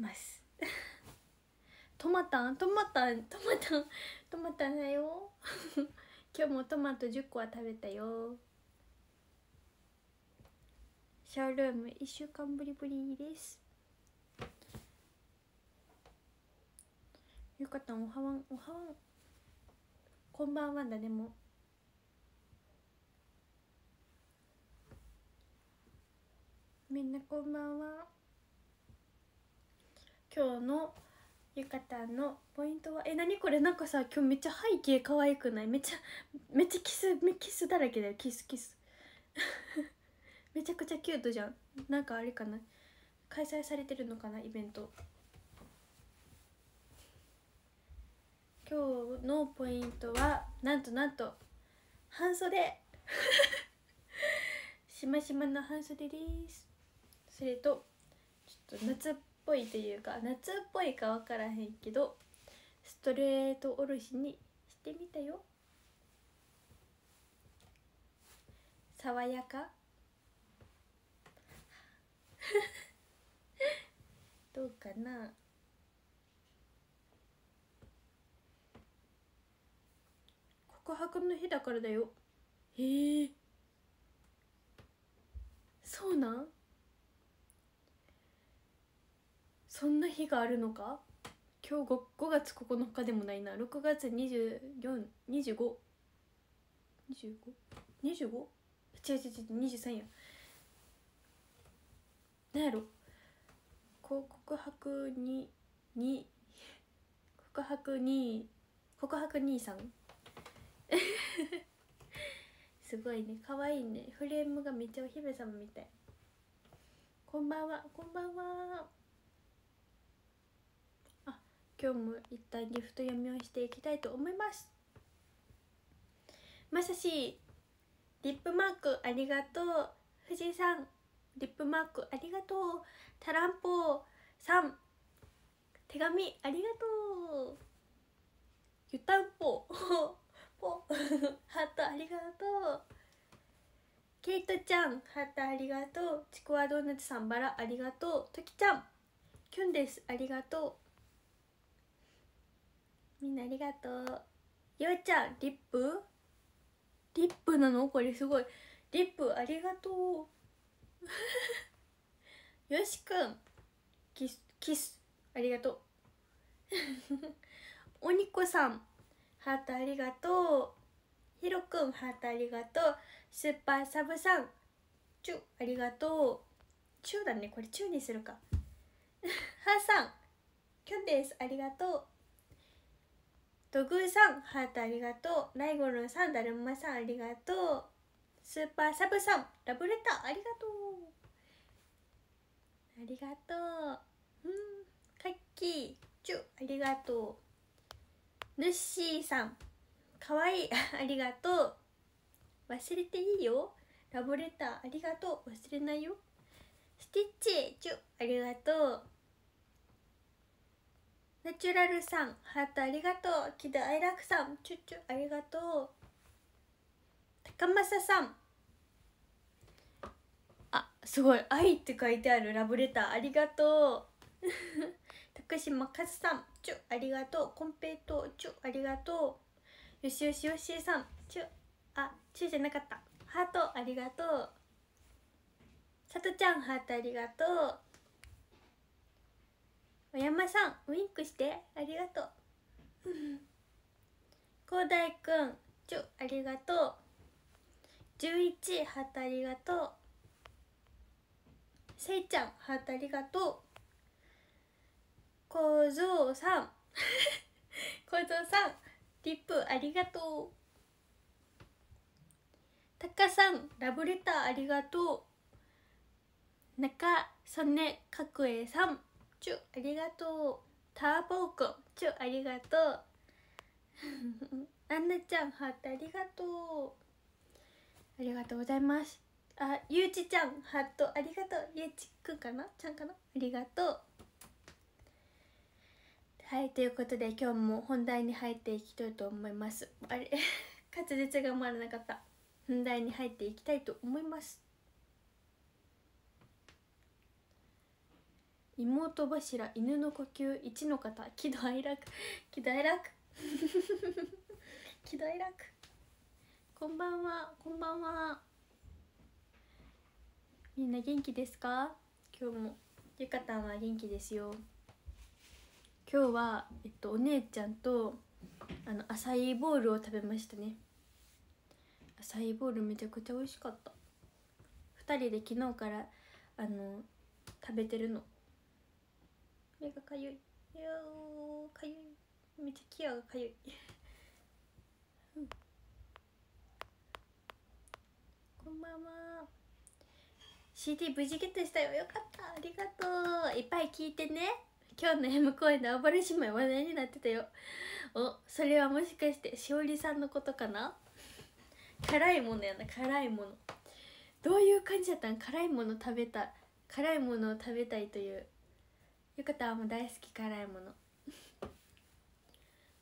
ます。トマタントマタントマタントマタンだよ。今日もトマト10個は食べたよ。ショールーム1週間ぶりぶりです。よかったおはわんおはわん。こんばんはだねもみんなこんばんは。今日のゆかたんのポイントは？えなにこれ？なんかさ今日めっちゃ背景可愛くない？めちゃめっちゃキスキスだらけだよ。キスキス。めちゃくちゃキュートじゃん。なんかあれかな？開催されてるのかな？イベント。今日のポイントはなんとなんと半袖。しましまの半袖です。それとちょっと夏っぽいというか夏っぽいか分からへんけどストレートおろしにしてみたよ。爽やか。どうかな。告白の日だからだよ。へえ。そうなん？そんな日があるのか？今日 5, 5月9日でもないな。6月242525 25? 違う違う違う23や。何やろ？こ告白にに告白に告白兄さん。すごいね。可愛いね。フレームがめっちゃお姫様みたい。こんばんは。こんばんは。今日も一旦ギフト読みをしていきたいと思います。まさしリップマークありがとう。藤井さんリップマークありがとう。タランポーさん手紙ありがとう。ゆたんぽぽハートありがとう。ケイトちゃんハートありがとう。ちくわドーナツさんバラありがとう。ときちゃんキュンですありがとう。みんなありがとう。ようちゃんリップ？リップなの？これすごい。リップありがとう。よしくんキスキスありがとう。おにこさんハートありがとう。ひろくんハートありがとう。スーパーサブさんチュありがとう。チュだねこれチュにするか。はーさんきょんですありがとう。ドグーさんハートありがとう。ライゴロンさんだるまさんありがとう。スーパーサブさんラブレターありがとう。ありがとう。うん。カッキーチュありがとう。ヌッシーさんかわいい。ありがとう。忘れていいよ。ラブレターありがとう。忘れないよ。スティッチチュありがとう。ナチュラルさんハートありがとう。木田愛楽さんチュチュありがとう。高政さん。あすごい「愛」って書いてある。ラブレターありがとう。徳島和さんチュありがとう。コンペイトチュありがとう。よしよしよしさんチュあチュじゃなかった。ハートありがとう。さとちゃんハートありがとう。山さんウインクして。ありがとう。広大くんチュありがとう。11ハートありがとう。せいちゃんハートありがとう。こぞうさん。こぞうさんリップありがとう。たかさんラブレターありがとう。中曽根角栄さん。チュありがとう。ターボーくん。チュありがとう。アンナちゃんハートありがとう。ありがとうございます。あゆうちちゃんハートありがとう。ゆうちくんかな？ちゃんかな？ありがとう。はいということで今日も本題に入っていきたいと思います。あれ？滑舌が回らなかった。本題に入っていきたいと思います。妹柱犬の呼吸一の方喜怒哀楽喜怒哀楽。喜怒哀楽。こんばんはこんばんは。みんな元気ですか？今日もゆかたんは元気ですよ。今日はえっとお姉ちゃんとあのアサイーボールを食べましたね。アサイーボールめちゃくちゃ美味しかった。2人で昨日からあの食べてるの。目がかゆい。いやーかゆい。めっちゃキアがかゆい。うん。こんばんは。CD 無事ゲットしたよ。よかった。ありがとう。いっぱい聞いてね。今日の M 公演で青原姉妹話題になってたよ。おそれはもしかしてしおりさんのことかな？辛いものやな。辛いもの。どういう感じだったん？辛いもの食べた辛いものを食べたいというゆかた。んも大好き辛いもの。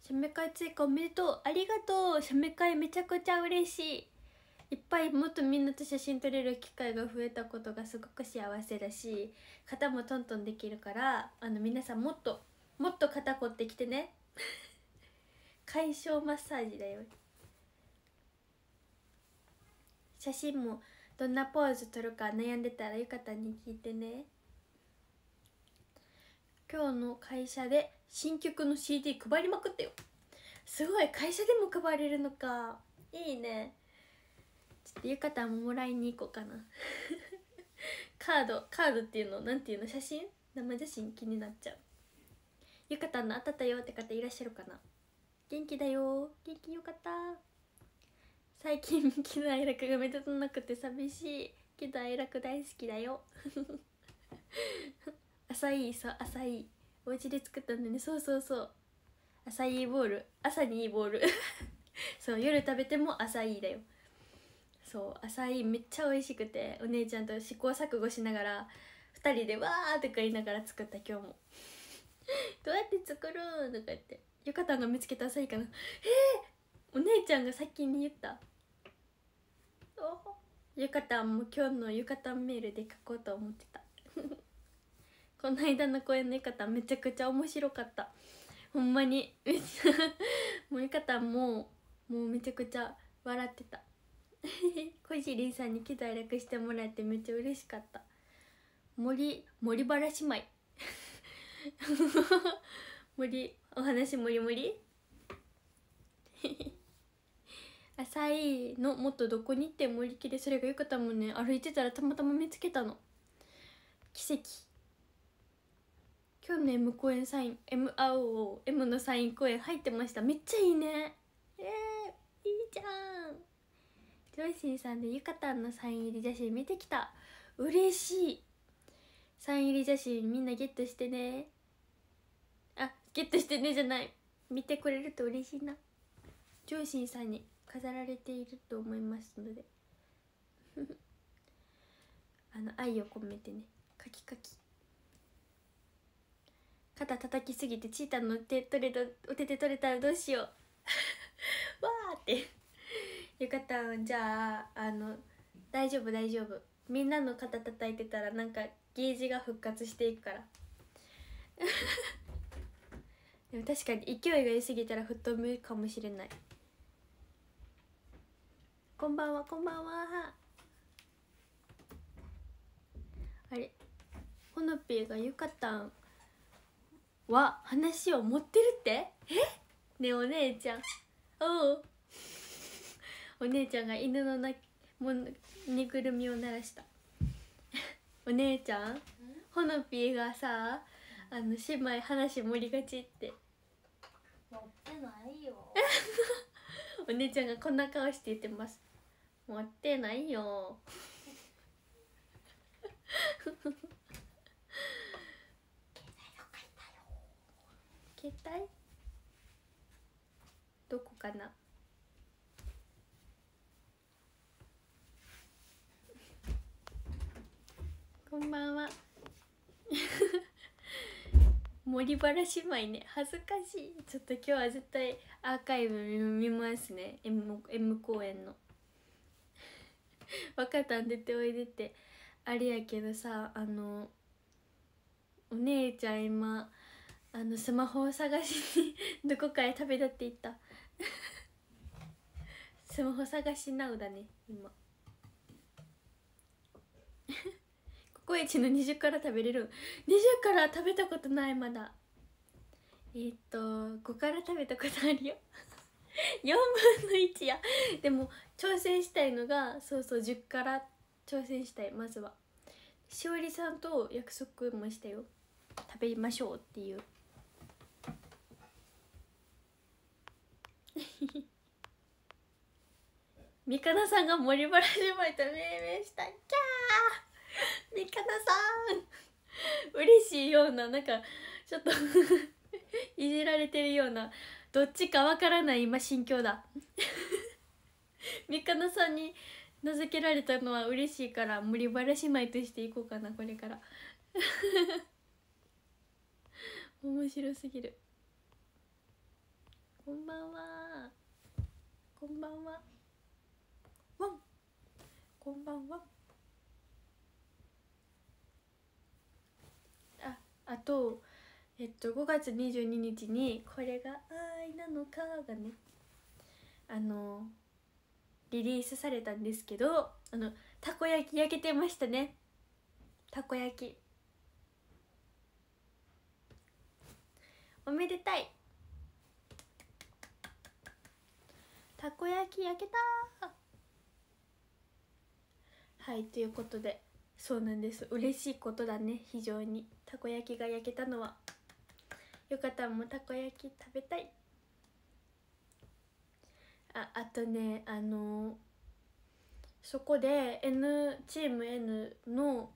写メ会追加おめでとう。ありがとう。写メ会めちゃくちゃ嬉しい。いっぱいもっとみんなと写真撮れる機会が増えたことがすごく幸せだし肩もトントンできるからあの皆さんもっともっと肩凝ってきてね。解消マッサージだよ。写真もどんなポーズ撮るか悩んでたらゆかたに聞いてね。今日の会社で新曲の CD 配りまくったよ。すごい会社でも配れるのか。いいね。ちょっとゆかたんももらいに行こうかな。カードカードっていうのなんていうの？写真？生写真？気になっちゃう。ゆかたんの当たったよって方いらっしゃるかな？元気だよ。元気よかった。最近喜怒哀楽が目立たなくて寂しい。喜怒哀楽大好きだよ。朝いそう朝いお家で作ったんだね。そうそうそう。朝いいボール。朝にいいボール。そう夜食べても朝いいだよ。そう朝いめっちゃ美味しくてお姉ちゃんと試行錯誤しながら2人でわーとか言いながら作った今日も。どうやって作るんとか言って。ゆかたんが見つけた朝いかな。えー、お姉ちゃんが先に言った。おゆかた。んも今日のゆかたんメールで書こうと思ってた。この間の公演のゆかたんめちゃくちゃ面白かった。ほんまに。もうもうめちゃくちゃ笑ってた。小尻さんに喜怒哀楽してもらってめっちゃ嬉しかった。森森原姉妹。森お話もりもり。浅いのもっとどこに行って森木でそれがよかったもんね。歩いてたらたまたま見つけたの。奇跡。今日の M 公演サイン M あお M のサイン公演入ってました。めっちゃいいね。えー、いいじゃん。ジョイシーさんでゆかたんのサイン入り写真見てきた。嬉しい。サイン入り写真みんなゲットしてね。あゲットしてねじゃない。見てくれると嬉しいな。ジョイシーさんに飾られていると思いますので。あの愛を込めてね。カキカキ。肩叩きすぎてチータの手取れたお手で取れたらどうしよう。わーって。よかった。じゃああの大丈夫大丈夫。みんなの肩叩いてたらなんかゲージが復活していくから。でも確かに勢いが良すぎたら吹っ飛ぶかもしれない。こんばんはこんばんは。あれ？ほのぴーがゆかたん。は話を持ってるって？え？ねえお姉ちゃん。おう。お姉ちゃんが犬のなもぬぐるみを鳴らした。お姉ちゃん？ほのぴーがさあの姉妹話盛りがちって。持ってないよ。お姉ちゃんがこんな顔して言ってます。持ってないよ 携帯？どこかな？こんばんは。森原姉妹ね。恥ずかしい。ちょっと今日は絶対アーカイブ見ますね。M, M 公演の。若田ん出ておいでって。あれやけどさあのお姉ちゃん今あのスマホを探しに どこかへ旅立っていった。スマホ探しなうだね今。ココイチの20から食べれる。20から食べたことないまだ。えーっと5から食べたことあるよ。4分の1や。でも挑戦したいのがそうそう10から挑戦したいまずは。しおりさんと約束もしたよ。食べましょうっていう。みかなさんが森原姉妹と命名したキャー。みかなさん。嬉しいようななんかちょっと いじられてるようなどっちかわからない今心境だ。みかなさんに名付けられたのは嬉しいから森原姉妹としていこうかなこれから。面白すぎる。こんばんは。こんばんは。ワン。こんばんは。ああとえっと5月22日に「これが愛なのか」がねあのリリースされたんですけどあのたこ焼き焼けてましたね。たこ焼き。おめでたい。たこ焼き焼けた。はいということでそうなんです。嬉しいことだね非常に。たこ焼きが焼けたのは。よかったもたこ焼き食べたい。ああとねあのそこで N チーム N の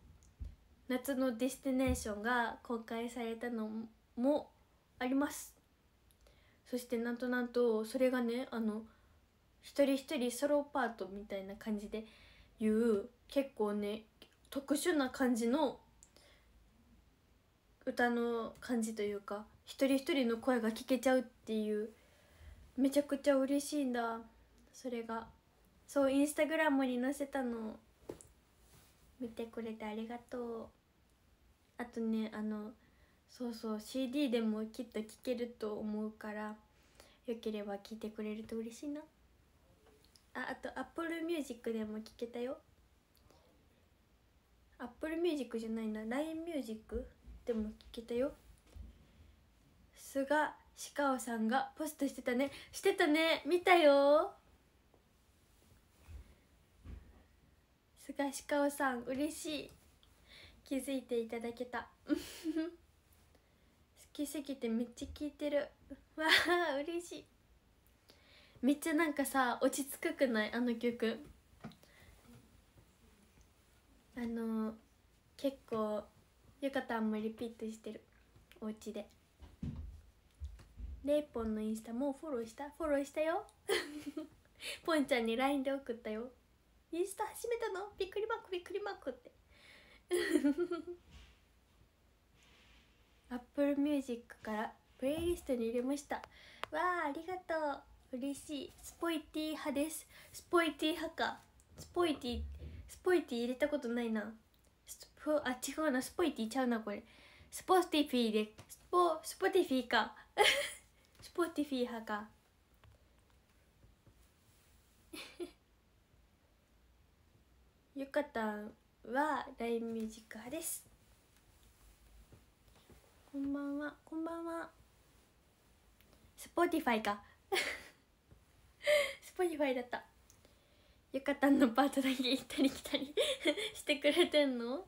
夏のディスティネーションが公開されたのもあります。そしてなんとなんとそれがねあの一人一人ソロパートみたいな感じで言う結構ね特殊な感じの歌の感じというか一人一人の声が聞けちゃうっていうめちゃくちゃ嬉しいんだ。それが。そうインスタグラムに載せたの。見てくれてありがとう。あとねあのそうそう CD でもきっと聴けると思うからよければ聴いてくれると嬉しいな。ああと Apple Music でも聴けたよ。Apple Music じゃないな。LINE Music でも聴けたよ。菅鹿尾さんがポストしてたね。してたね。見たよ。菅鹿尾さん嬉しい。気づいていただけた。好きすぎてめっちゃ聞いてる。わあ嬉しい。めっちゃなんかさ落ち着くくない？あの曲。あの結構ゆかたんもリピートしてる。お家で。レイポンのインスタもうフォローした？フォローしたよ。ポンちゃんに LINE で送ったよ。インスタ始めたの？びっくりマークびっくりマークって。アップルミュージックからプレイリストに入れました。わあありがとう。嬉しい。スポイティ派です。スポイティ派か。スポイティスポイティ入れたことないな。スポあ違うな。スポイティちゃうなこれ。スポティフィーで。スポスポティフィーか。スポティフィー派か。ゆかたんは LINE ミュージック派です。こんばんは。こんばんは。スポティファイか。スポティファイだった。ゆかたんのパートだけ行ったり来たり してくれてんの？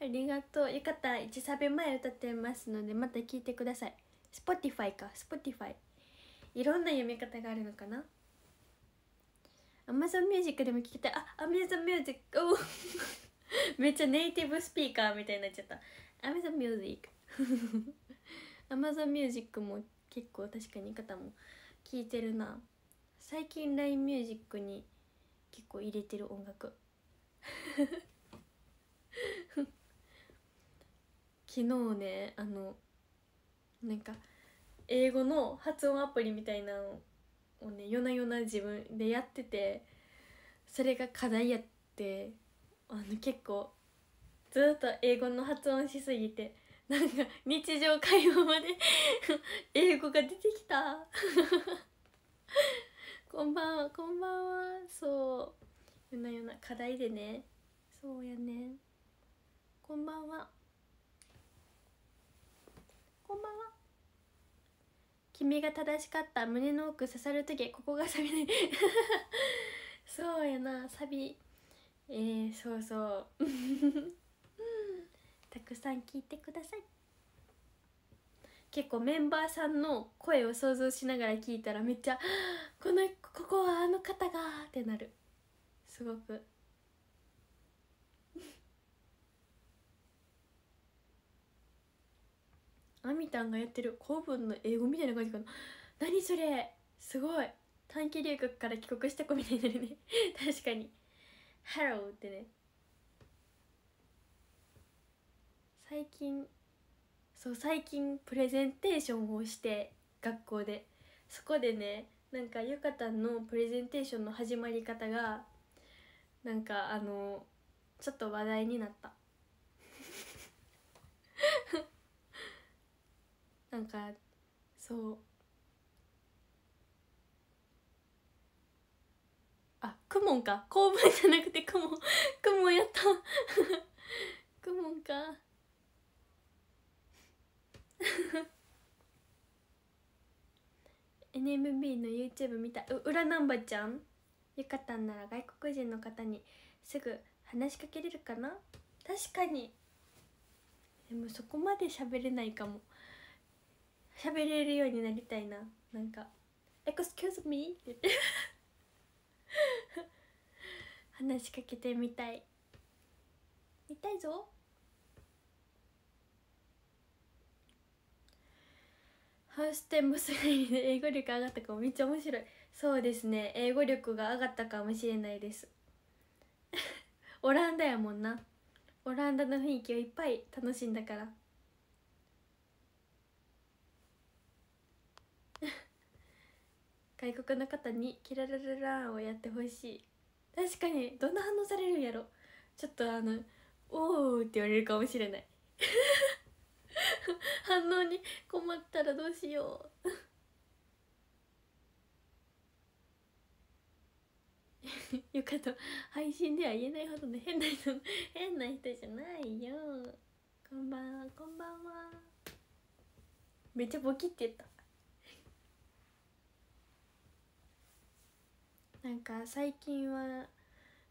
ありがとう。ゆかた1サビ前歌ってますのでまた聞いてください。スポティファイか。スポティファイいろんな読み方があるのかな？Amazon Music でも聞きた。いあ Amazon Music お めっちゃネイティブスピーカーみたいになっちゃった。Amazon Music Amazon Music も結構確かに方も聞いてるな。最近 LINE ミュージックに結構入れてる音楽。昨日ねあのなんか英語の発音アプリみたいなのをね夜な夜な自分でやっててそれが課題やってあの結構ずっと英語の発音しすぎてなんか日常会話まで 英語が出てきた。こんばんはこんばんは。そう夜な夜な課題でね。そうやね。こんばんは。こんばんは。君が正しかった。胸の奥刺さる時ここがサビない そうやな。サビ。えー、そうそう。たくさん聞いてください。結構メンバーさんの声を想像しながら聞いたらめっちゃ「このここはあの方が」ってなる。すごく。あみたんがやってる古文の英語みたいな感じかな。何それ。すごい。短期留学から帰国した子みたいになるね。確かに「ハロー」ってね。最近そう最近プレゼンテーションをして学校で。そこでねなんかゆかたんのプレゼンテーションの始まり方がなんかあのちょっと話題になった。なんかそう。あクモンか。公文じゃなくてクモンクモンやった。クモンか。NMB の YouTube 見た。う裏ナンバちゃん？ゆかったんなら外国人の方にすぐ話しかけれるかな？確かに。でもそこまで喋れないかも。喋れるようになりたいな。なんか「Excuse me」って言って。話しかけてみたい。見たいぞ。ハウステンボス入りで英語力上がったかもめっちゃ面白い。そうですね。英語力が上がったかもしれないです。オランダやもんな。オランダの雰囲気をいっぱい楽しんだから。外国の方にキララララーンをやってほしい。確かにどんな反応されるんやろ。ちょっとあの「おお」って言われるかもしれない。反応に困ったらどうしよう。よかった配信では言えないほどの変な人変な人じゃないよ。こんばんはこんばんは。めっちゃボキって言った。なんか最近は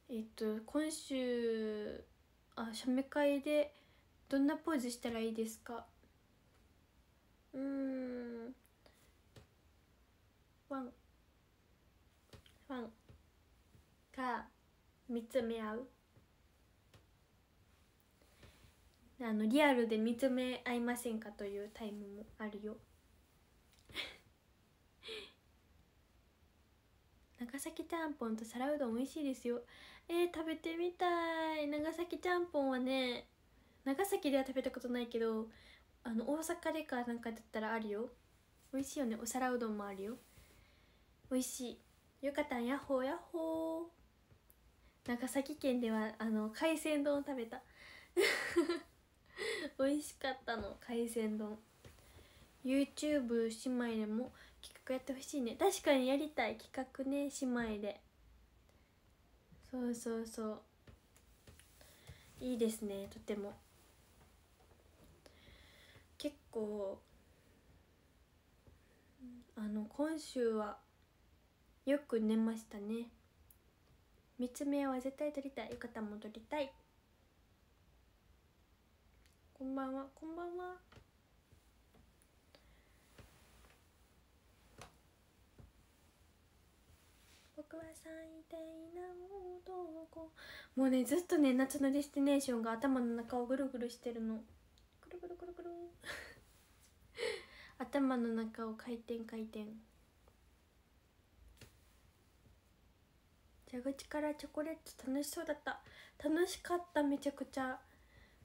えっと今週あ写メ会でどんなポーズしたらいいですか？うん。ワン。ワンか。見つめ合う。あのリアルで見つめ合いませんかというタイムもあるよ。長崎ちゃんぽんと皿うどん美味しいですよ。えー、食べてみたい。長崎ちゃんぽんはね長崎では食べたことないけどあの大阪でかなんかだったらあるよ。美味しいよね。お皿うどんもあるよ。美味しい。ゆかったん。やっほー。やっほー。長崎県ではあの海鮮丼を食べた。美味しかったの。海鮮丼。YouTube 姉妹でも企画やってほしいね。確かにやりたい。企画ね姉妹で。そうそうそう。いいですね。とても。結構あの今週はよく寝ましたね。三つ目は絶対撮りたい。浴衣も撮りたい。こんばんは。こんばんは。僕は最低な男。もうねずっとね夏のデスティネーションが頭の中をぐるぐるしてるの。ぐるぐるぐる頭の中を回転回転蛇口からチョコレート楽しそうだった楽しかっためちゃくちゃ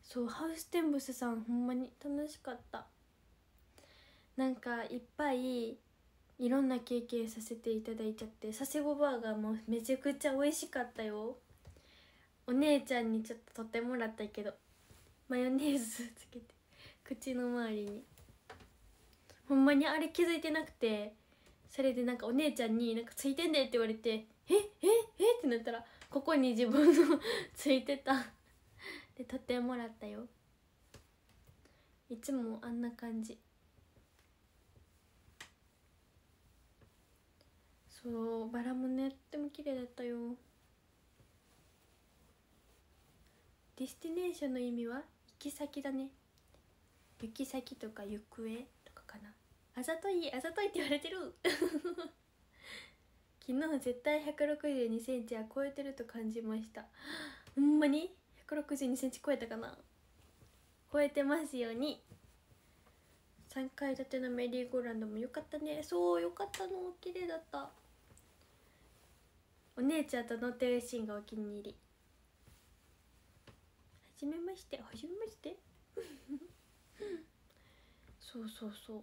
そうハウステンボスさんほんまに楽しかったなんかいっぱいいろんな経験させていただいちゃって佐世保バーガーもめちゃくちゃ美味しかったよお姉ちゃんにちょっと取ってもらったけどマヨネーズつけて口の周りに。ほんまにあれ気づいてなくてそれでなんかお姉ちゃんに「なんかついてんで」って言われて「えええってなったらここに自分の ついてた。で撮ってもらったよ。いつもあんな感じ。そうバラもねとっても綺麗だったよ。ディスティネーションの意味は行き先だね。行き先とか行方とかかな。あざといあざといって言われてる。昨日絶対1 6 2センチは超えてると感じました。ほんまに？1 6 2センチ超えたかな？超えてますように。3階建てのメリーゴーランドも良かったね。そう良かったの。綺麗だった。お姉ちゃんと乗ってるシーンがお気に入り。はじめまして。はじめまして。そうそうそう。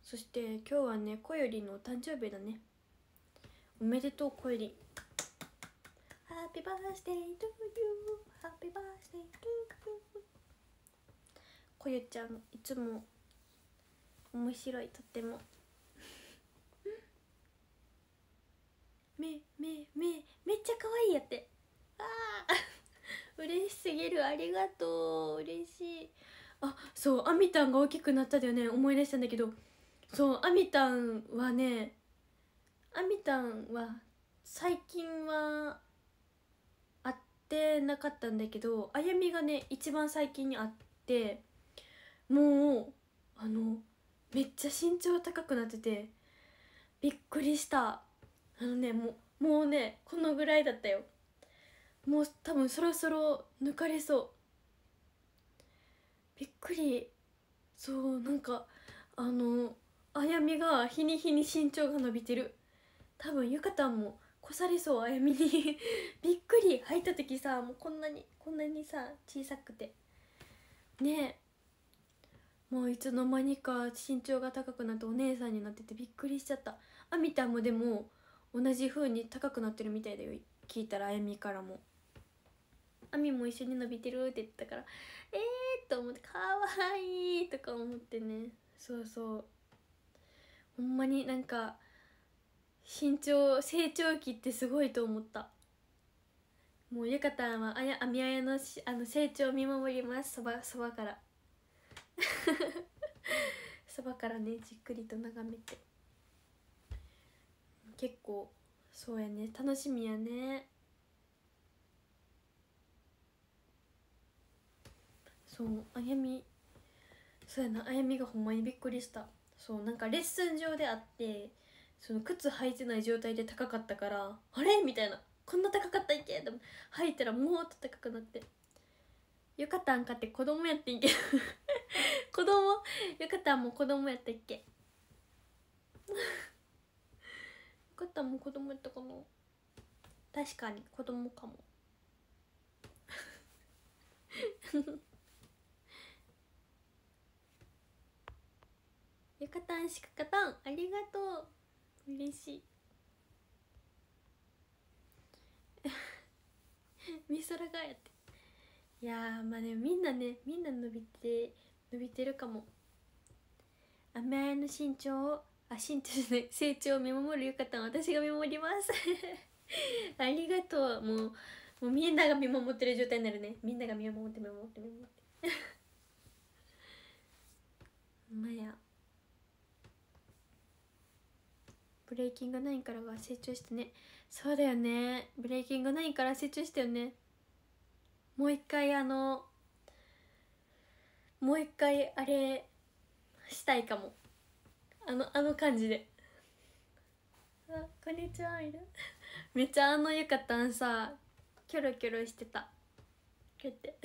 そして今日はねこよりのお誕生日だね。おめでとうこより Happy birthday to you. Happy birthday to you. こよちゃんいつも面白いとっても。めめめめっちゃ可愛いやって嬉しすぎる。ありがとう。嬉しい。あそうあみたんが大きくなっただよね。思い出したんだけど。そうあみたんはねあみたんは最近は会ってなかったんだけどあやみがね一番最近に会ってもうあのめっちゃ身長高くなっててびっくりした。あのねもうもうねこのぐらいだったよ。もう多分そろそろ抜かれそう。びっくり。そうなんかあのあやみが日に日に身長が伸びてる。多分ゆかたんも越されそうあやみに。びっくり。入った時さもうこんなにこんなにさ小さくて。ねえ。もういつの間にか身長が高くなってお姉さんになっててびっくりしちゃった。あみたんもでも同じ風に高くなってるみたいだよ。聞いたらあやみからも。あみも一緒に伸びてるって言ってたからえーと思ってかわいいとか思ってね。そうそう。ほんまになんか身長成長期ってすごいと思った。もうゆかたんはあやあみあやのしあの成長を見守ります。そばそばから。そばからねじっくりと眺めて。結構そうやね。楽しみやね。そうあやみ。そうやなあやみがほんまにびっくりした。そうなんかレッスン上であってその靴履いてない状態で高かったからあれ？みたいな。こんな高かったっけ？でも履いたらもっと高くなって。よかったんかって子供やってんけど。子供？よかったんも子供やったっけ？よかったんも子供やったかな。確かに子供かも。よかたんしかかたんありがとう。嬉しい。みそらがやって。いやまあでもみんなねみんな伸びて伸びてるかも。あめあやの身長をあ身長じゃない。成長を見守るゆかたん私が見守ります。ありがとう。もうもうみんなが見守ってる状態になるね。みんなが見守って見守って見守ってほんまやブレイキング9からは成長してね。そうだよね。ブレイキング9から成長したよね。もう一回あのもう一回あれしたいかも。あのあの感じで。あこんにちはみたいな。めっちゃあのゆかたんさ。キョロキョロしてた。こうやって。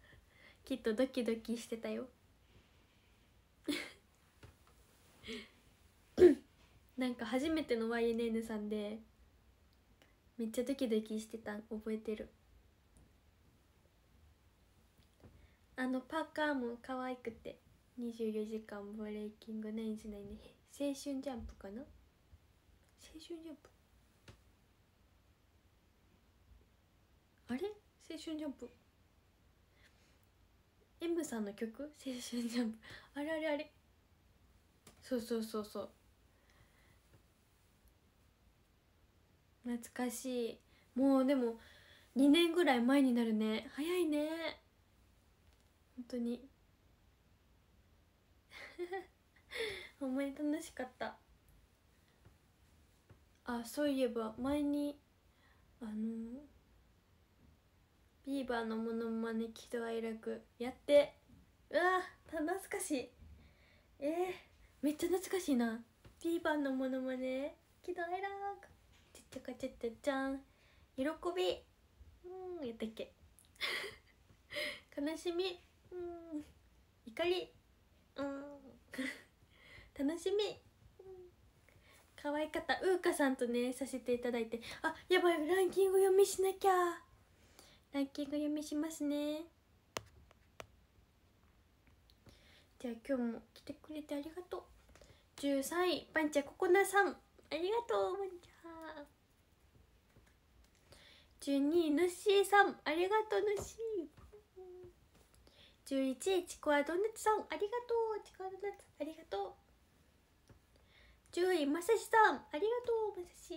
きっとドキドキしてたよ。なんか初めての YNN さんでめっちゃドキドキしてた覚えてる。あのパーカーも可愛くて24時間ブレイキングナインじゃないね青春ジャンプかな？青春ジャンプ？あれ？青春ジャンプ？M さんの曲「青春ジャンプ」あれあれあれ。そうそうそうそう。懐かしい。もうでも2年ぐらい前になるね。早いね。本当に。ほんまに楽しかった。あそういえば前にあのビーバーのモノマネ喜怒哀楽やって。うわ懐かしい。えー、めっちゃ懐かしいな。ビーバーのモノマネ喜怒哀楽。ちっちゃかちゃちゃちゃん喜び。うんやったっけ。悲しみ。うん。怒り。うん。楽しみ。可愛かった。うーかさんとねさせていただいて。あやばい。ランキング読みしなきゃ。ランキング読みしますね。じゃあ今日も来てくれてありがとう。13位。パンチャココナさん。ありがとうパンチャ。12位ヌッシーさんありがとうヌッシー11位チコアドーナツさんありがとうチコアドーナツありがとう。10位まさしさんありがとうまさし。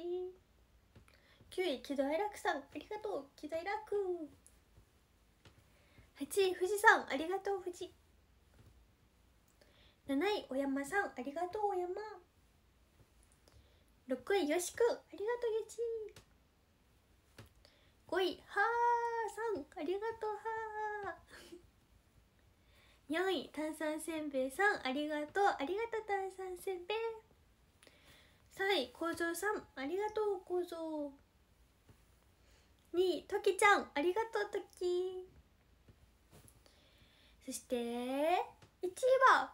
9位喜怒哀楽さんありがとう喜怒哀楽。8位富士さんありがとう富士7位お山さんありがとうお山6位よしくんありがとうよち5位はーさんありがとう。はー4位炭酸せんべいさんありがとう。ありがとう炭酸せんべい。3位こうぞうさんありがとうこうぞう2位ときちゃんありがとうときそして1位は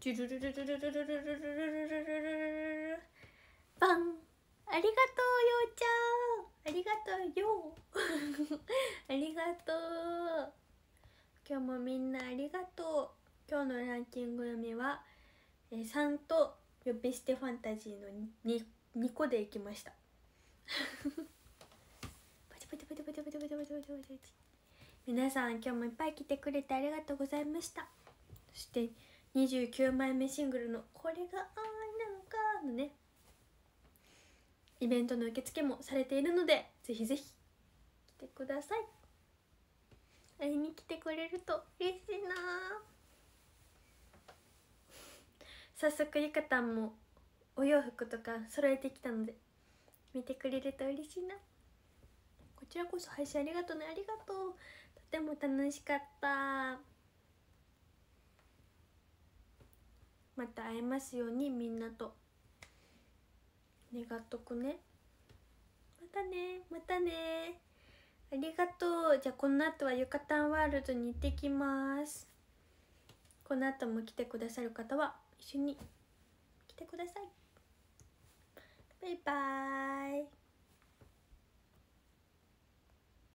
ジュルルルルルルルルルルルルルルルバンありがとうようちゃんありがとうよ。ありがとう。今日もみんなありがとう。今日のランキング読みは、え、3と呼び捨てファンタジーの 2, 2個でいきました。皆さん今日もいっぱい来てくれてありがとうございました。そして29枚目シングルの「これがあなんか」のね。イベントの受付もされているのでぜひぜひ来てください。会いに来てくれると嬉しいな。早速ゆかたんもお洋服とか揃えてきたので見てくれると嬉しいな。こちらこそ配信ありがとうね。ありがとう。とても楽しかった。また会えますようにみんなと。願っとくね。またねまたね。ありがとう。じゃあこの後はユカタンワールドに行ってきます。この後も来てくださる方は一緒に来てください。バイバーイ。